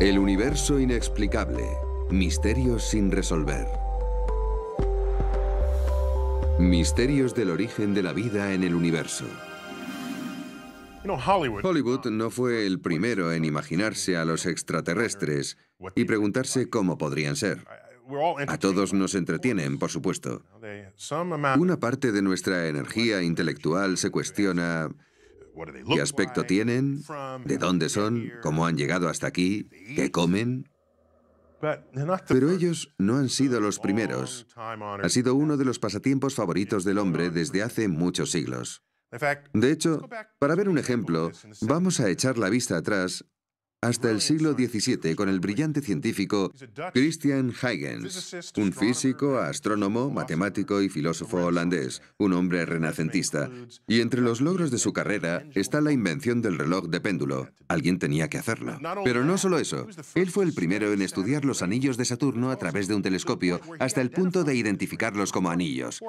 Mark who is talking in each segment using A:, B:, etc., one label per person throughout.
A: El universo inexplicable. Misterios sin resolver. Misterios del origen de la vida en el universo. Hollywood no fue el primero en imaginarse a los extraterrestres y preguntarse cómo podrían ser. A todos nos entretienen, por supuesto. Una parte de nuestra energía intelectual se cuestiona qué aspecto tienen, de dónde son, cómo han llegado hasta aquí, qué comen. Pero ellos no han sido los primeros. Ha sido uno de los pasatiempos favoritos del hombre desde hace muchos siglos. De hecho, para ver un ejemplo, vamos a echar la vista atrás hasta el siglo XVII con el brillante científico Christian Huygens, un físico, astrónomo, matemático y filósofo holandés, un hombre renacentista. Y entre los logros de su carrera está la invención del reloj de péndulo. Alguien tenía que hacerlo. Pero no solo eso, él fue el primero en estudiar los anillos de Saturno a través de un telescopio hasta el punto de identificarlos como anillos.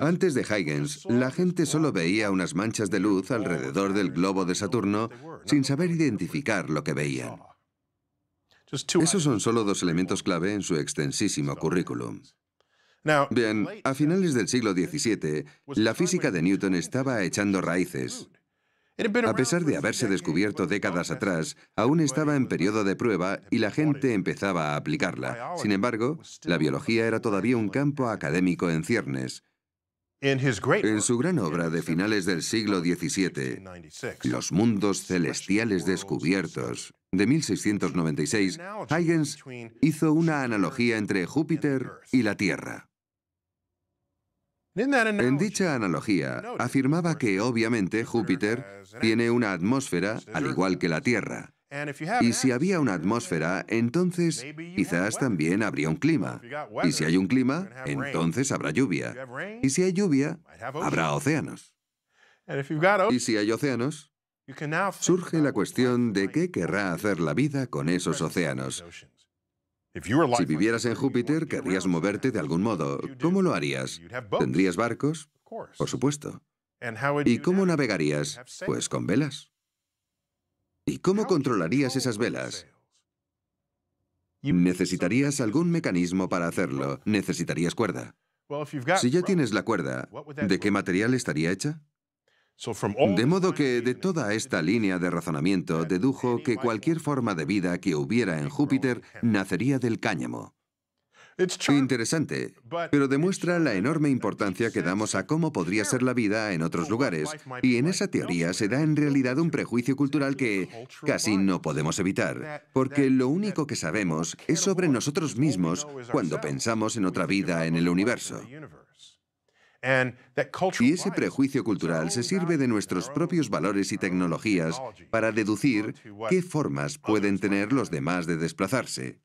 A: Antes de Huygens, la gente solo veía unas manchas de luz alrededor del globo de Saturno sin saber identificar lo que veía. Esos son solo dos elementos clave en su extensísimo currículum. Bien, a finales del siglo XVII, la física de Newton estaba echando raíces. A pesar de haberse descubierto décadas atrás, aún estaba en periodo de prueba y la gente empezaba a aplicarla. Sin embargo, la biología era todavía un campo académico en ciernes. En su gran obra de finales del siglo XVII, Los mundos celestiales descubiertos, de 1696, Huygens hizo una analogía entre Júpiter y la Tierra. En dicha analogía, afirmaba que obviamente Júpiter tiene una atmósfera al igual que la Tierra. Y si había una atmósfera, entonces quizás también habría un clima. Y si hay un clima, entonces habrá lluvia. Y si hay lluvia, habrá océanos. Y si hay océanos, surge la cuestión de qué querrá hacer la vida con esos océanos. Si vivieras en Júpiter, querrías moverte de algún modo. ¿Cómo lo harías? ¿Tendrías barcos? Por supuesto. ¿Y cómo navegarías? Pues con velas. ¿Y cómo controlarías esas velas? Necesitarías algún mecanismo para hacerlo. Necesitarías cuerda. Si ya tienes la cuerda, ¿de qué material estaría hecha? De modo que de toda esta línea de razonamiento dedujo que cualquier forma de vida que hubiera en Júpiter nacería del cáñamo. Interesante, pero demuestra la enorme importancia que damos a cómo podría ser la vida en otros lugares, y en esa teoría se da en realidad un prejuicio cultural que casi no podemos evitar, porque lo único que sabemos es sobre nosotros mismos cuando pensamos en otra vida en el universo. Y ese prejuicio cultural se sirve de nuestros propios valores y tecnologías para deducir qué formas pueden tener los demás de desplazarse.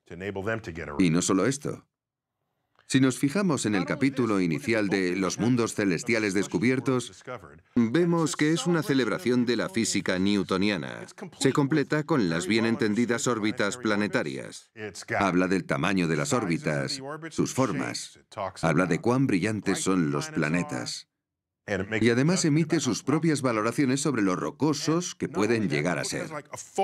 A: Y no solo esto. Si nos fijamos en el capítulo inicial de Los mundos celestiales descubiertos, vemos que es una celebración de la física newtoniana. Se completa con las bien entendidas órbitas planetarias. Habla del tamaño de las órbitas, sus formas. Habla de cuán brillantes son los planetas. Y además emite sus propias valoraciones sobre lo rocosos que pueden llegar a ser.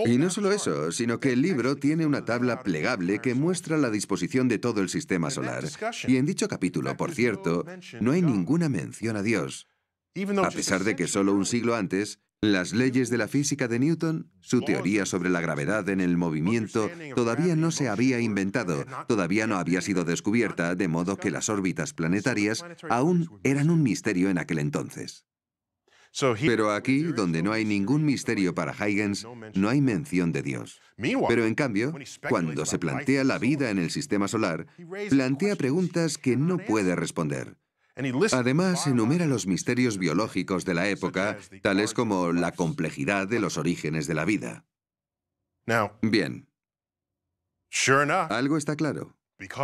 A: Y no solo eso, sino que el libro tiene una tabla plegable que muestra la disposición de todo el sistema solar. Y en dicho capítulo, por cierto, no hay ninguna mención a Dios. A pesar de que solo un siglo antes, las leyes de la física de Newton, su teoría sobre la gravedad en el movimiento, todavía no se había inventado, todavía no había sido descubierta, de modo que las órbitas planetarias aún eran un misterio en aquel entonces. Pero aquí, donde no hay ningún misterio para Huygens, no hay mención de Dios. Pero en cambio, cuando se plantea la vida en el sistema solar, plantea preguntas que no puede responder. Además, enumera los misterios biológicos de la época, tales como la complejidad de los orígenes de la vida. Bien. Algo está claro.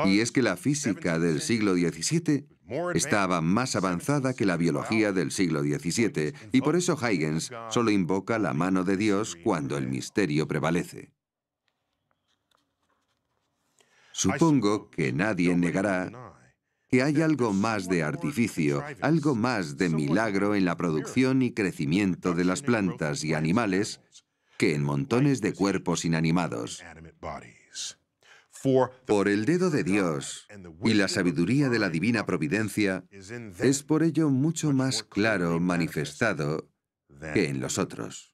A: Y es que la física del siglo XVII estaba más avanzada que la biología del siglo XVII, y por eso Huygens solo invoca la mano de Dios cuando el misterio prevalece. Supongo que nadie negará que hay algo más de artificio, algo más de milagro en la producción y crecimiento de las plantas y animales que en montones de cuerpos inanimados. por el dedo de Dios y la sabiduría de la divina providencia, es por ello mucho más claro manifestado que en los otros.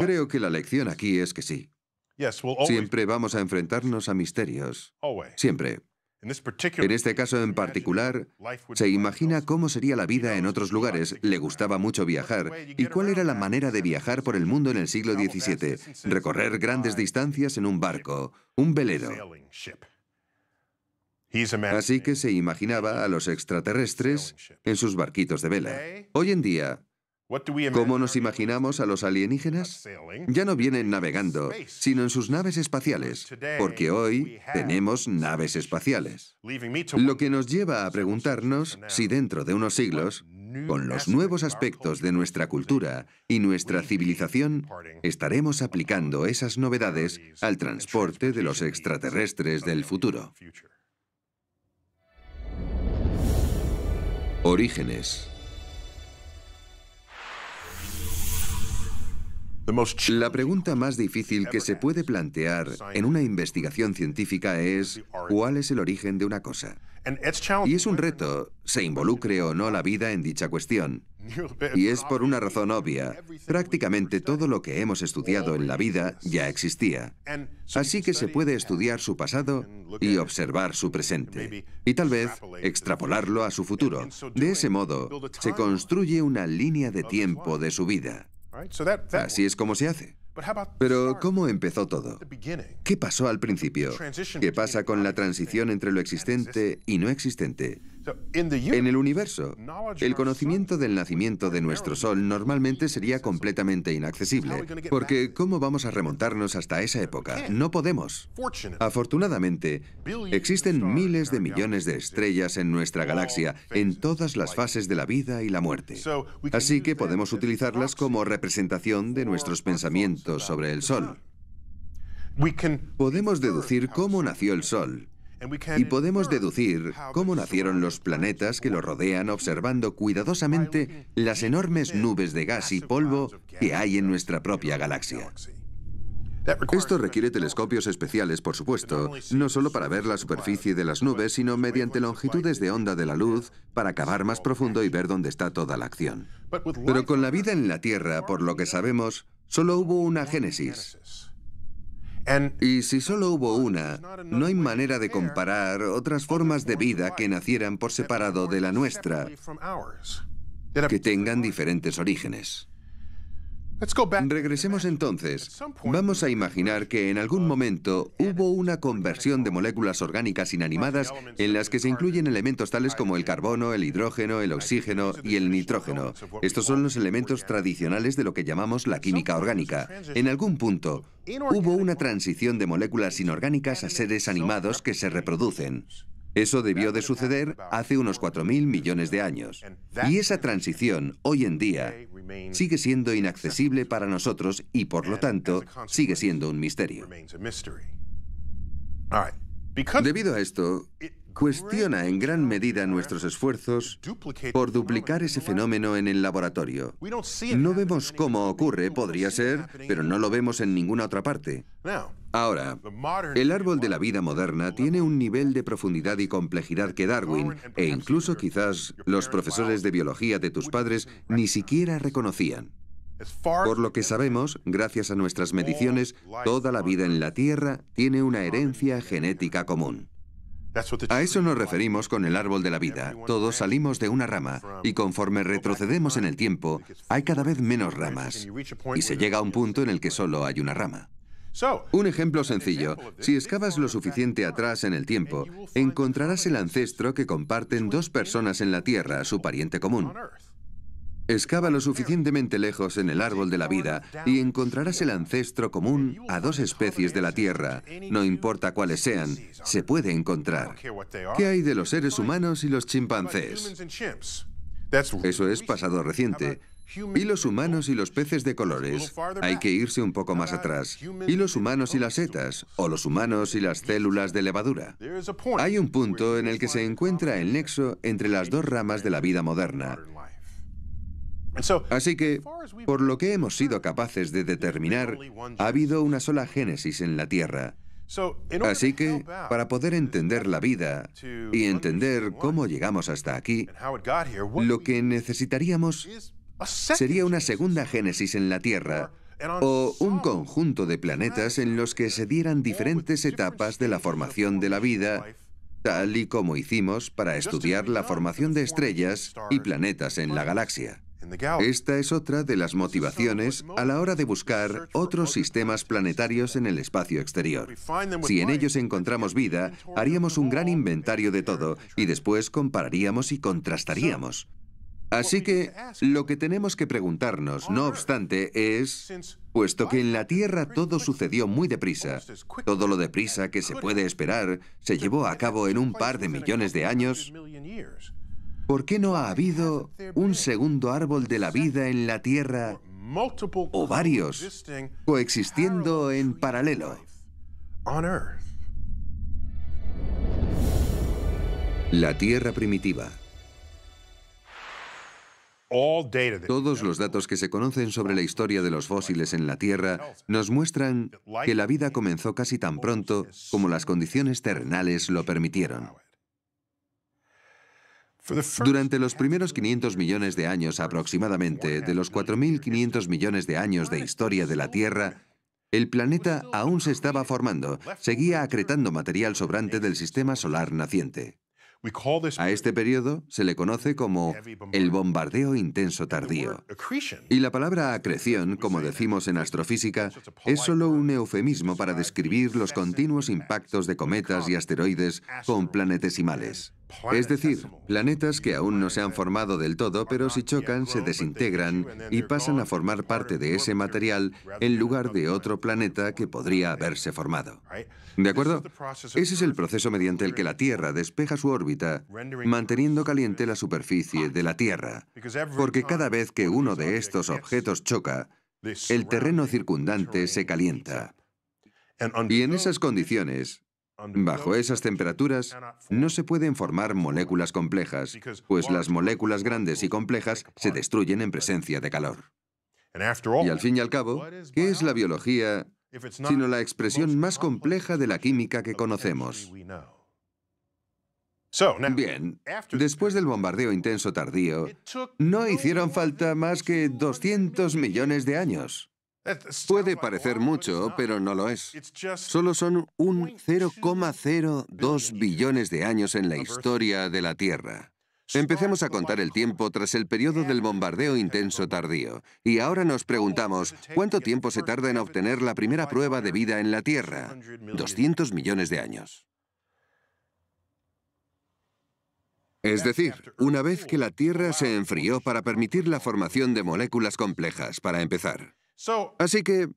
A: Creo que la lección aquí es que sí. Siempre vamos a enfrentarnos a misterios. Siempre. En este caso en particular, se imagina cómo sería la vida en otros lugares, le gustaba mucho viajar, y cuál era la manera de viajar por el mundo en el siglo XVII, recorrer grandes distancias en un barco, un velero. Así que se imaginaba a los extraterrestres en sus barquitos de vela. Hoy en día, ¿Cómo nos imaginamos a los alienígenas? Ya no vienen navegando, sino en sus naves espaciales, porque hoy tenemos naves espaciales. Lo que nos lleva a preguntarnos si dentro de unos siglos, con los nuevos aspectos de nuestra cultura y nuestra civilización, estaremos aplicando esas novedades al transporte de los extraterrestres del futuro. Orígenes. La pregunta más difícil que se puede plantear en una investigación científica es ¿cuál es el origen de una cosa? Y es un reto, se involucre o no la vida en dicha cuestión. Y es por una razón obvia. Prácticamente todo lo que hemos estudiado en la vida ya existía. Así que se puede estudiar su pasado y observar su presente. Y tal vez extrapolarlo a su futuro. De ese modo, se construye una línea de tiempo de su vida. Así es como se hace. Pero ¿cómo empezó todo? ¿Qué pasó al principio? ¿Qué pasa con la transición entre lo existente y no existente? En el universo, el conocimiento del nacimiento de nuestro Sol normalmente sería completamente inaccesible, porque ¿cómo vamos a remontarnos hasta esa época? No podemos. Afortunadamente, existen miles de millones de estrellas en nuestra galaxia, en todas las fases de la vida y la muerte. Así que podemos utilizarlas como representación de nuestros pensamientos sobre el Sol. Podemos deducir cómo nació el Sol, y podemos deducir cómo nacieron los planetas que lo rodean observando cuidadosamente las enormes nubes de gas y polvo que hay en nuestra propia galaxia. Esto requiere telescopios especiales, por supuesto, no solo para ver la superficie de las nubes, sino mediante longitudes de onda de la luz para cavar más profundo y ver dónde está toda la acción. Pero con la vida en la Tierra, por lo que sabemos, solo hubo una génesis. Y si solo hubo una, no hay manera de comparar otras formas de vida que nacieran por separado de la nuestra, que tengan diferentes orígenes. Regresemos entonces. Vamos a imaginar que en algún momento hubo una conversión de moléculas orgánicas inanimadas en las que se incluyen elementos tales como el carbono, el hidrógeno, el oxígeno y el nitrógeno. Estos son los elementos tradicionales de lo que llamamos la química orgánica. En algún punto, hubo una transición de moléculas inorgánicas a seres animados que se reproducen. Eso debió de suceder hace unos 4.000 millones de años. Y esa transición, hoy en día, sigue siendo inaccesible para nosotros y, por lo tanto, sigue siendo un misterio. Debido a esto, cuestiona en gran medida nuestros esfuerzos por duplicar ese fenómeno en el laboratorio. No vemos cómo ocurre, podría ser, pero no lo vemos en ninguna otra parte. Ahora, el árbol de la vida moderna tiene un nivel de profundidad y complejidad que Darwin, e incluso quizás los profesores de biología de tus padres, ni siquiera reconocían. Por lo que sabemos, gracias a nuestras mediciones, toda la vida en la Tierra tiene una herencia genética común. A eso nos referimos con el árbol de la vida. Todos salimos de una rama y conforme retrocedemos en el tiempo, hay cada vez menos ramas y se llega a un punto en el que solo hay una rama. Un ejemplo sencillo, si excavas lo suficiente atrás en el tiempo, encontrarás el ancestro que comparten dos personas en la Tierra, su pariente común. Excava lo suficientemente lejos en el árbol de la vida y encontrarás el ancestro común a dos especies de la Tierra. No importa cuáles sean, se puede encontrar. ¿Qué hay de los seres humanos y los chimpancés? Eso es pasado reciente. ¿Y los humanos y los peces de colores? Hay que irse un poco más atrás. ¿Y los humanos y las setas? ¿O los humanos y las células de levadura? Hay un punto en el que se encuentra el nexo entre las dos ramas de la vida moderna. Así que, por lo que hemos sido capaces de determinar, ha habido una sola génesis en la Tierra. Así que, para poder entender la vida y entender cómo llegamos hasta aquí, lo que necesitaríamos sería una segunda génesis en la Tierra o un conjunto de planetas en los que se dieran diferentes etapas de la formación de la vida, tal y como hicimos para estudiar la formación de estrellas y planetas en la galaxia. Esta es otra de las motivaciones a la hora de buscar otros sistemas planetarios en el espacio exterior. Si en ellos encontramos vida, haríamos un gran inventario de todo y después compararíamos y contrastaríamos. Así que lo que tenemos que preguntarnos, no obstante, es, puesto que en la Tierra todo sucedió muy deprisa, todo lo deprisa que se puede esperar se llevó a cabo en un par de millones de años, ¿por qué no ha habido un segundo árbol de la vida en la Tierra o varios coexistiendo en paralelo? La Tierra primitiva. Todos los datos que se conocen sobre la historia de los fósiles en la Tierra nos muestran que la vida comenzó casi tan pronto como las condiciones terrenales lo permitieron. Durante los primeros 500 millones de años aproximadamente, de los 4.500 millones de años de historia de la Tierra, el planeta aún se estaba formando, seguía acretando material sobrante del sistema solar naciente. A este periodo se le conoce como el bombardeo intenso tardío. Y la palabra acreción, como decimos en astrofísica, es solo un eufemismo para describir los continuos impactos de cometas y asteroides con planetesimales. Es decir, planetas que aún no se han formado del todo, pero si chocan se desintegran y pasan a formar parte de ese material en lugar de otro planeta que podría haberse formado. ¿De acuerdo? Ese es el proceso mediante el que la Tierra despeja su órbita, manteniendo caliente la superficie de la Tierra. Porque cada vez que uno de estos objetos choca, el terreno circundante se calienta. Y en esas condiciones, Bajo esas temperaturas no se pueden formar moléculas complejas, pues las moléculas grandes y complejas se destruyen en presencia de calor. Y al fin y al cabo, ¿qué es la biología sino la expresión más compleja de la química que conocemos? Bien, después del bombardeo intenso tardío, no hicieron falta más que 200 millones de años. Puede parecer mucho, pero no lo es. Solo son un 0,02 billones de años en la historia de la Tierra. Empecemos a contar el tiempo tras el periodo del bombardeo intenso tardío. Y ahora nos preguntamos, ¿cuánto tiempo se tarda en obtener la primera prueba de vida en la Tierra? 200 millones de años. Es decir, una vez que la Tierra se enfrió para permitir la formación de moléculas complejas, para empezar. Así que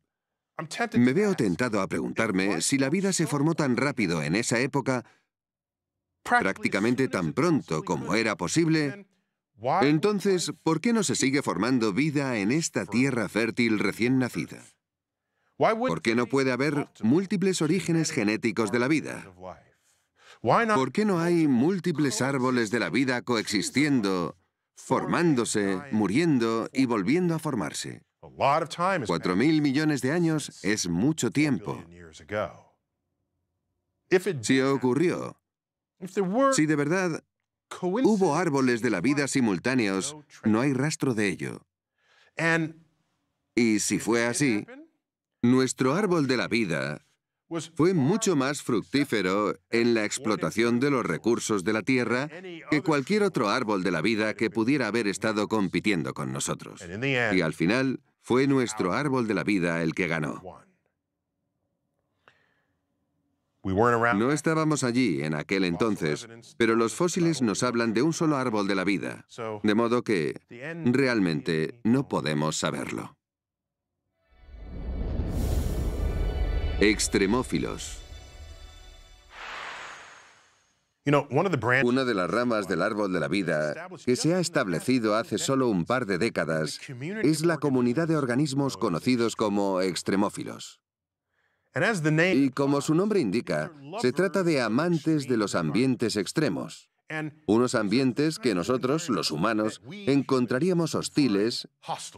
A: me veo tentado a preguntarme si la vida se formó tan rápido en esa época, prácticamente tan pronto como era posible, entonces, ¿por qué no se sigue formando vida en esta tierra fértil recién nacida? ¿Por qué no puede haber múltiples orígenes genéticos de la vida? ¿Por qué no hay múltiples árboles de la vida coexistiendo, formándose, muriendo y volviendo a formarse? Cuatro mil millones de años es mucho tiempo. Si ocurrió, si de verdad hubo árboles de la vida simultáneos, no hay rastro de ello. Y si fue así, nuestro árbol de la vida fue mucho más fructífero en la explotación de los recursos de la Tierra que cualquier otro árbol de la vida que pudiera haber estado compitiendo con nosotros. Y al final, fue nuestro árbol de la vida el que ganó. No estábamos allí en aquel entonces, pero los fósiles nos hablan de un solo árbol de la vida, de modo que realmente no podemos saberlo. Extremófilos. Una de las ramas del árbol de la vida que se ha establecido hace solo un par de décadas es la comunidad de organismos conocidos como extremófilos. Y como su nombre indica, se trata de amantes de los ambientes extremos.
B: Unos ambientes que nosotros, los humanos, encontraríamos hostiles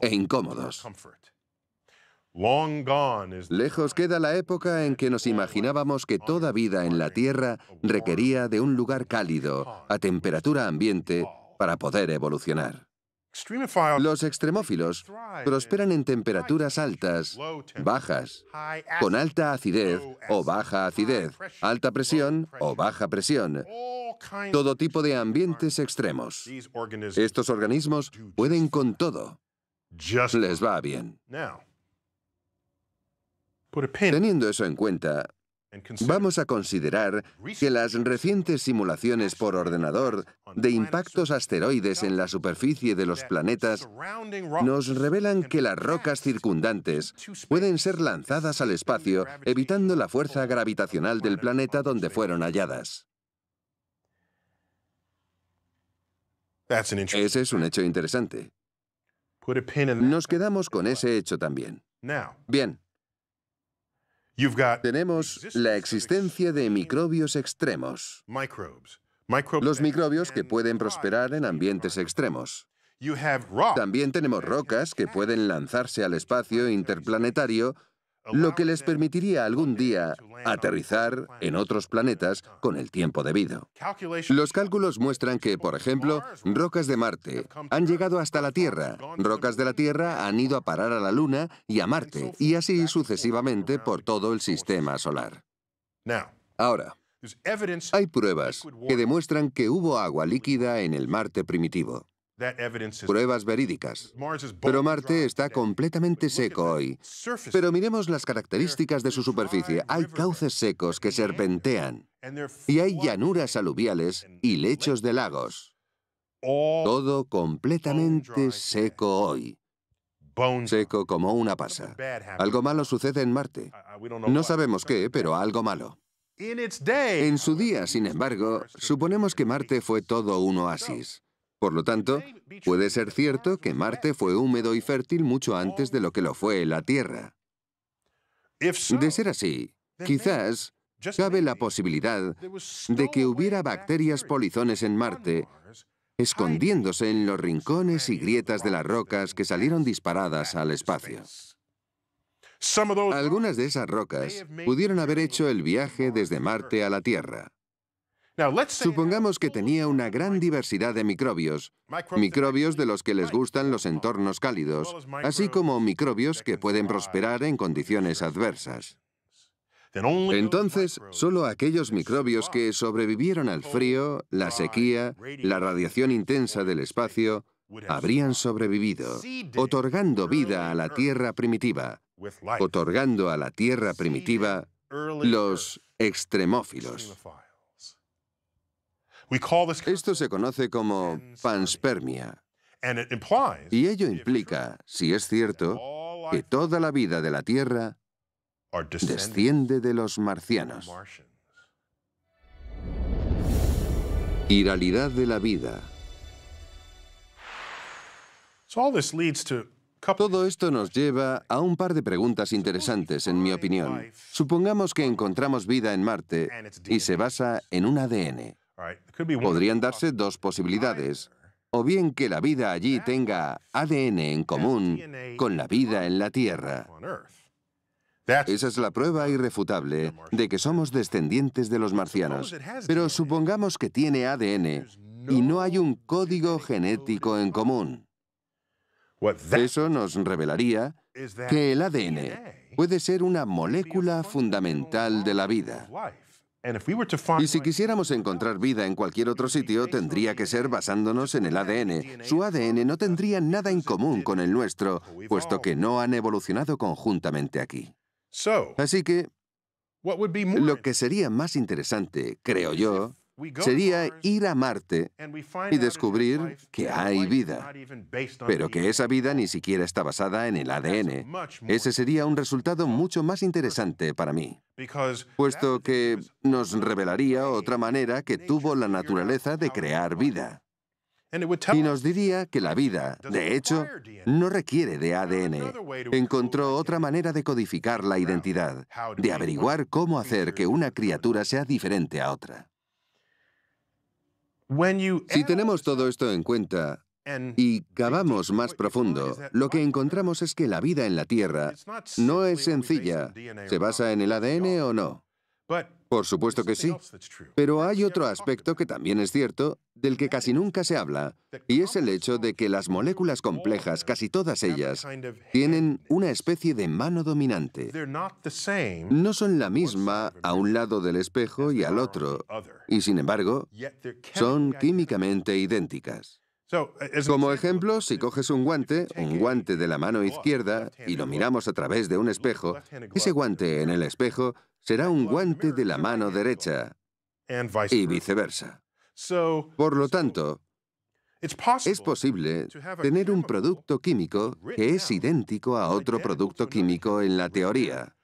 B: e incómodos. Lejos queda la época en que nos imaginábamos que toda vida en la Tierra requería de un lugar cálido, a temperatura ambiente, para poder evolucionar. Los extremófilos prosperan en temperaturas altas, bajas, con alta acidez o baja acidez, alta presión o baja presión, todo tipo de ambientes extremos. Estos organismos pueden con todo. Les va bien. Teniendo eso en cuenta, Vamos a considerar que las recientes simulaciones por ordenador de impactos asteroides en la superficie de los planetas nos revelan que las rocas circundantes pueden ser lanzadas al espacio evitando la fuerza gravitacional del planeta donde fueron halladas. Ese es un hecho interesante. Nos quedamos con ese hecho también. Bien, tenemos la existencia de microbios extremos. Los microbios que pueden prosperar en ambientes extremos. También tenemos rocas que pueden lanzarse al espacio interplanetario lo que les permitiría algún día aterrizar en otros planetas con el tiempo debido. Los cálculos muestran que, por ejemplo, rocas de Marte han llegado hasta la Tierra, rocas de la Tierra han ido a parar a la Luna y a Marte, y así sucesivamente por todo el sistema solar. Ahora, hay pruebas que demuestran que hubo agua líquida en el Marte primitivo. Pruebas verídicas. Pero Marte está completamente seco hoy. Pero miremos las características de su superficie. Hay cauces secos que serpentean. Y hay llanuras aluviales y lechos de lagos. Todo completamente seco hoy. Seco como una pasa. Algo malo sucede en Marte. No sabemos qué, pero algo malo. En su día, sin embargo, suponemos que Marte fue todo un oasis. Por lo tanto, puede ser cierto que Marte fue húmedo y fértil mucho antes de lo que lo fue la Tierra. De ser así, quizás cabe la posibilidad de que hubiera bacterias polizones en Marte escondiéndose en los rincones y grietas de las rocas que salieron disparadas al espacio. Algunas de esas rocas pudieron haber hecho el viaje desde Marte a la Tierra. Supongamos que tenía una gran diversidad de microbios, microbios de los que les gustan los entornos cálidos, así como microbios que pueden prosperar en condiciones adversas. Entonces, solo aquellos microbios que sobrevivieron al frío, la sequía, la radiación intensa del espacio, habrían sobrevivido, otorgando vida a la Tierra primitiva, otorgando a la Tierra primitiva los extremófilos. Esto se conoce como panspermia. Y ello implica, si es cierto, que toda la vida de la Tierra desciende de los marcianos. Iralidad de la vida. Todo esto nos lleva a un par de preguntas interesantes, en mi opinión. Supongamos que encontramos vida en Marte y se basa en un ADN. Podrían darse dos posibilidades. O bien que la vida allí tenga ADN en común con la vida en la Tierra. Esa es la prueba irrefutable de que somos descendientes de los marcianos. Pero supongamos que tiene ADN y no hay un código genético en común. Eso nos revelaría que el ADN puede ser una molécula fundamental de la vida. Y si quisiéramos encontrar vida en cualquier otro sitio, tendría que ser basándonos en el ADN. Su ADN no tendría nada en común con el nuestro, puesto que no han evolucionado conjuntamente aquí. Así que, lo que sería más interesante, creo yo, sería ir a Marte y descubrir que hay vida, pero que esa vida ni siquiera está basada en el ADN. Ese sería un resultado mucho más interesante para mí, puesto que nos revelaría otra manera que tuvo la naturaleza de crear vida. Y nos diría que la vida, de hecho, no requiere de ADN. Encontró otra manera de codificar la identidad, de averiguar cómo hacer que una criatura sea diferente a otra. Si tenemos todo esto en cuenta y cavamos más profundo, lo que encontramos es que la vida en la Tierra no es sencilla. ¿Se basa en el ADN o no? Por supuesto que sí. Pero hay otro aspecto que también es cierto, del que casi nunca se habla, y es el hecho de que las moléculas complejas, casi todas ellas, tienen una especie de mano dominante. No son la misma a un lado del espejo y al otro, y sin embargo, son químicamente idénticas. Como ejemplo, si coges un guante, un guante de la mano izquierda, y lo miramos a través de un espejo, ese guante en el espejo será un guante de la mano derecha y viceversa. Por lo tanto, es posible tener un producto químico que es idéntico a otro producto químico en la teoría.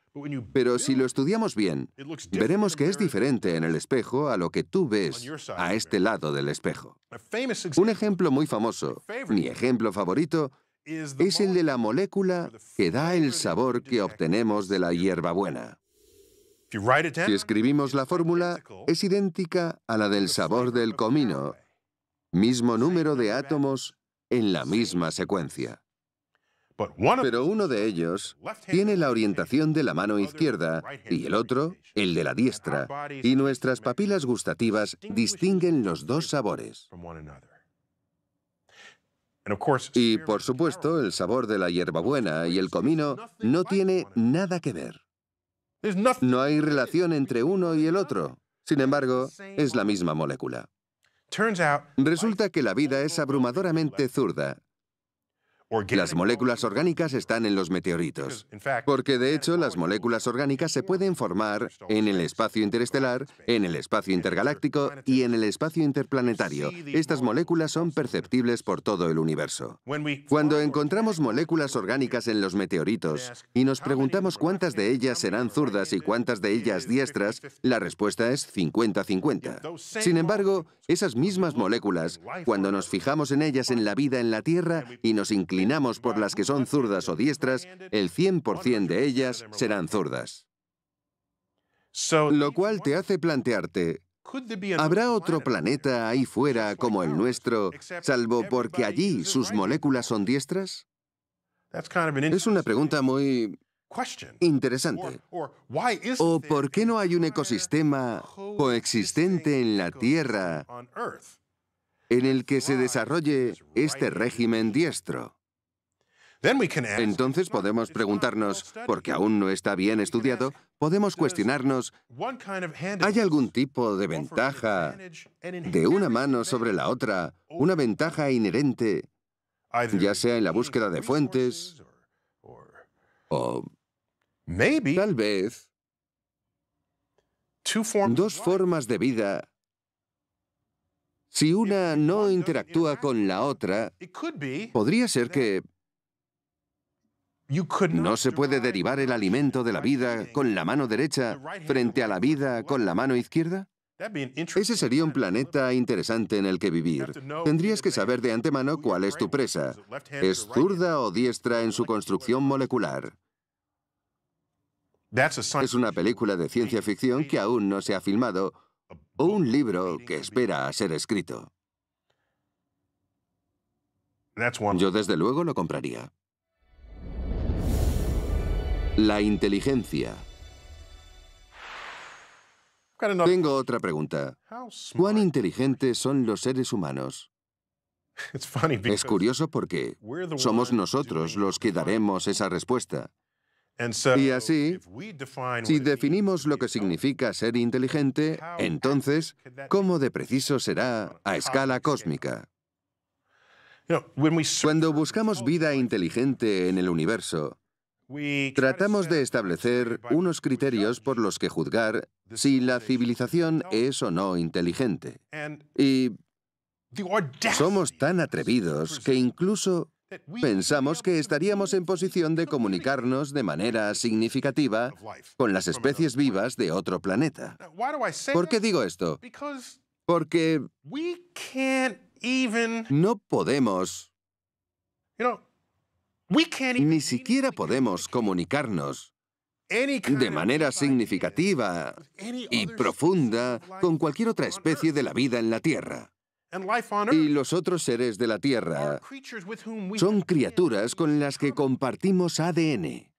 B: Pero si lo estudiamos bien, veremos que es diferente en el espejo a lo que tú ves a este lado del espejo. Un ejemplo muy famoso, mi ejemplo favorito, es el de la molécula que da el sabor que obtenemos de la hierbabuena. Si escribimos la fórmula, es idéntica a la del sabor del comino, mismo número de átomos en la misma secuencia. Pero uno de ellos tiene la orientación de la mano izquierda y el otro el de la diestra, y nuestras papilas gustativas distinguen los dos sabores. Y por supuesto, el sabor de la hierbabuena y el comino no tiene nada que ver. No hay relación entre uno y el otro. Sin embargo, es la misma molécula. Resulta que la vida es abrumadoramente zurda las moléculas orgánicas están en los meteoritos, porque de hecho las moléculas orgánicas se pueden formar en el espacio interestelar, en el espacio intergaláctico y en el espacio interplanetario. Estas moléculas son perceptibles por todo el universo. Cuando encontramos moléculas orgánicas en los meteoritos y nos preguntamos cuántas de ellas serán zurdas y cuántas de ellas diestras, la respuesta es 50-50. Sin embargo, esas mismas moléculas, cuando nos fijamos en ellas en la vida en la Tierra y nos inclinamos por las que son zurdas o diestras, el 100% de ellas serán zurdas. Lo cual te hace plantearte, ¿habrá otro planeta ahí fuera como el nuestro, salvo porque allí sus moléculas son diestras? Es una pregunta muy interesante. ¿O por qué no hay un ecosistema coexistente en la Tierra en el que se desarrolle este régimen diestro? Entonces podemos preguntarnos, porque aún no está bien estudiado, podemos cuestionarnos, ¿hay algún tipo de ventaja de una mano sobre la otra, una ventaja inherente, ya sea en la búsqueda de fuentes o tal vez dos formas de vida si una no interactúa con la otra, podría ser que no se puede derivar el alimento de la vida con la mano derecha frente a la vida con la mano izquierda. Ese sería un planeta interesante en el que vivir. Tendrías que saber de antemano cuál es tu presa. ¿Es zurda o diestra en su construcción molecular? Es una película de ciencia ficción que aún no se ha filmado o un libro que espera a ser escrito. Yo desde luego lo compraría. La inteligencia. Tengo otra pregunta. ¿Cuán inteligentes son los seres humanos? Es curioso porque somos nosotros los que daremos esa respuesta. Y así, si definimos lo que significa ser inteligente, entonces, ¿cómo de preciso será a escala cósmica? Cuando buscamos vida inteligente en el universo, Tratamos de establecer unos criterios por los que juzgar si la civilización es o no inteligente. Y somos tan atrevidos que incluso pensamos que estaríamos en posición de comunicarnos de manera significativa con las especies vivas de otro planeta. ¿Por qué digo esto? Porque no podemos ni siquiera podemos comunicarnos de manera significativa y profunda con cualquier otra especie de la vida en la Tierra. Y los otros seres de la Tierra son criaturas con las que compartimos ADN.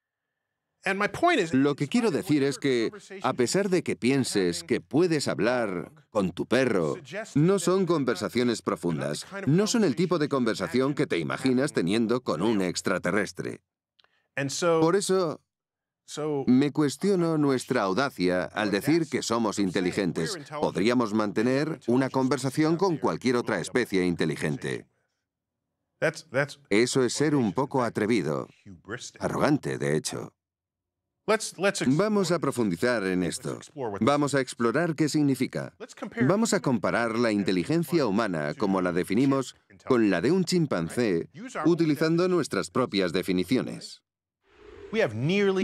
B: Lo que quiero decir es que, a pesar de que pienses que puedes hablar con tu perro, no son conversaciones profundas, no son el tipo de conversación que te imaginas teniendo con un extraterrestre. Por eso, me cuestiono nuestra audacia al decir que somos inteligentes. Podríamos mantener una conversación con cualquier otra especie inteligente. Eso es ser un poco atrevido, arrogante, de hecho. Vamos a profundizar en esto. Vamos a explorar qué significa. Vamos a comparar la inteligencia humana, como la definimos, con la de un chimpancé, utilizando nuestras propias definiciones.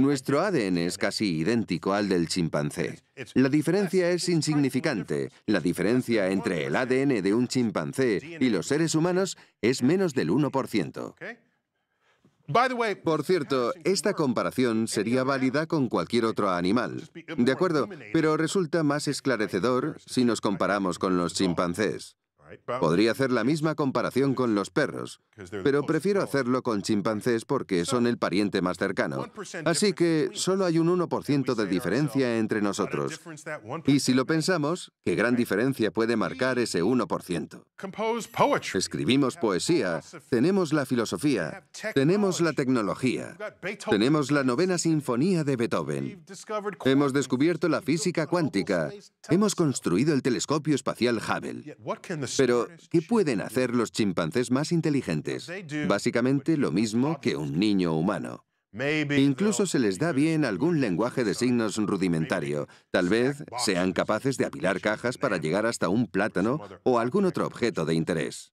B: Nuestro ADN es casi idéntico al del chimpancé. La diferencia es insignificante. La diferencia entre el ADN de un chimpancé y los seres humanos es menos del 1%. Por cierto, esta comparación sería válida con cualquier otro animal. De acuerdo, pero resulta más esclarecedor si nos comparamos con los chimpancés. Podría hacer la misma comparación con los perros, pero prefiero hacerlo con chimpancés porque son el pariente más cercano. Así que solo hay un 1% de diferencia entre nosotros. Y si lo pensamos, ¿qué gran diferencia puede marcar ese 1%? Escribimos poesía, tenemos la filosofía, tenemos la tecnología, tenemos la novena sinfonía de Beethoven, hemos descubierto la física cuántica, hemos construido el telescopio espacial Hubble. Pero, ¿qué pueden hacer los chimpancés más inteligentes? Básicamente lo mismo que un niño humano. Incluso se les da bien algún lenguaje de signos rudimentario. Tal vez sean capaces de apilar cajas para llegar hasta un plátano o algún otro objeto de interés.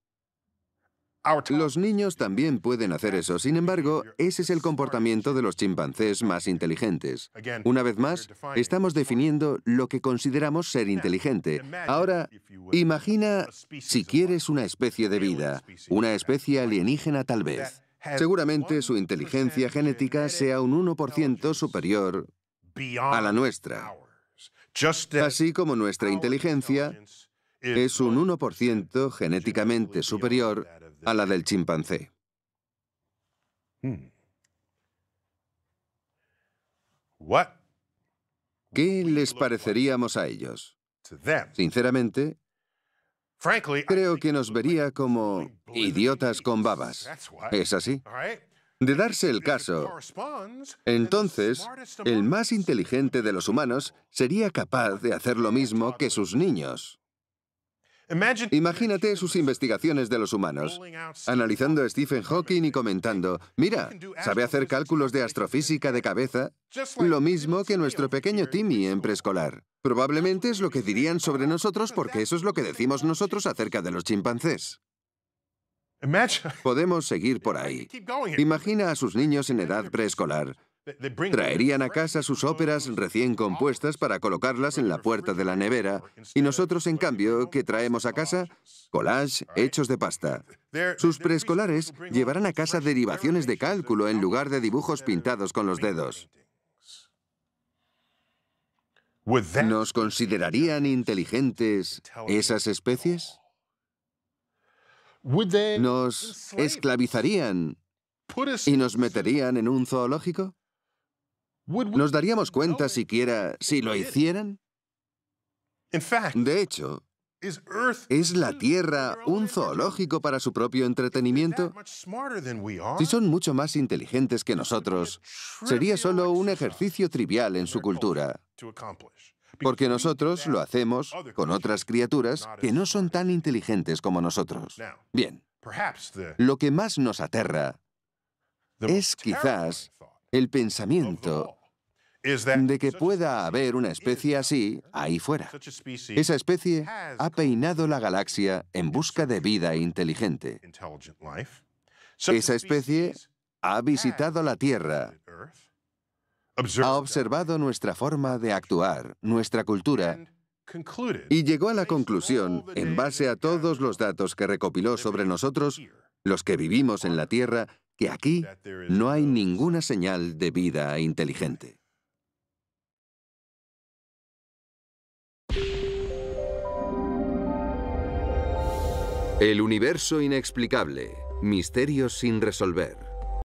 B: Los niños también pueden hacer eso, sin embargo, ese es el comportamiento de los chimpancés más inteligentes. Una vez más, estamos definiendo lo que consideramos ser inteligente. Ahora, imagina si quieres una especie de vida, una especie alienígena tal vez. Seguramente su inteligencia genética sea un 1% superior a la nuestra. Así como nuestra inteligencia es un 1% genéticamente superior a la del chimpancé. Hmm. ¿Qué les pareceríamos a ellos? Sinceramente, creo que nos vería como idiotas con babas. ¿Es así? De darse el caso, entonces, el más inteligente de los humanos sería capaz de hacer lo mismo que sus niños. Imagínate sus investigaciones de los humanos, analizando a Stephen Hawking y comentando, mira, sabe hacer cálculos de astrofísica de cabeza, lo mismo que nuestro pequeño Timmy en preescolar. Probablemente es lo que dirían sobre nosotros porque eso es lo que decimos nosotros acerca de los chimpancés. Podemos seguir por ahí. Imagina a sus niños en edad preescolar. Traerían a casa sus óperas recién compuestas para colocarlas en la puerta de la nevera y nosotros, en cambio, ¿qué traemos a casa? Collage hechos de pasta. Sus preescolares llevarán a casa derivaciones de cálculo en lugar de dibujos pintados con los dedos. ¿Nos considerarían inteligentes esas especies? ¿Nos esclavizarían y nos meterían en un zoológico? ¿Nos daríamos cuenta siquiera si lo hicieran? De hecho, ¿es la Tierra un zoológico para su propio entretenimiento? Si son mucho más inteligentes que nosotros, sería solo un ejercicio trivial en su cultura. Porque nosotros lo hacemos con otras criaturas que no son tan inteligentes como nosotros. Bien, lo que más nos aterra es quizás el pensamiento de que pueda haber una especie así ahí fuera. Esa especie ha peinado la galaxia en busca de vida inteligente. Esa especie ha visitado la Tierra, ha observado nuestra forma de actuar, nuestra cultura, y llegó a la conclusión, en base a todos los datos que recopiló sobre nosotros, los que vivimos en la Tierra, que aquí no hay ninguna señal de vida inteligente.
A: El universo inexplicable. Misterios sin resolver.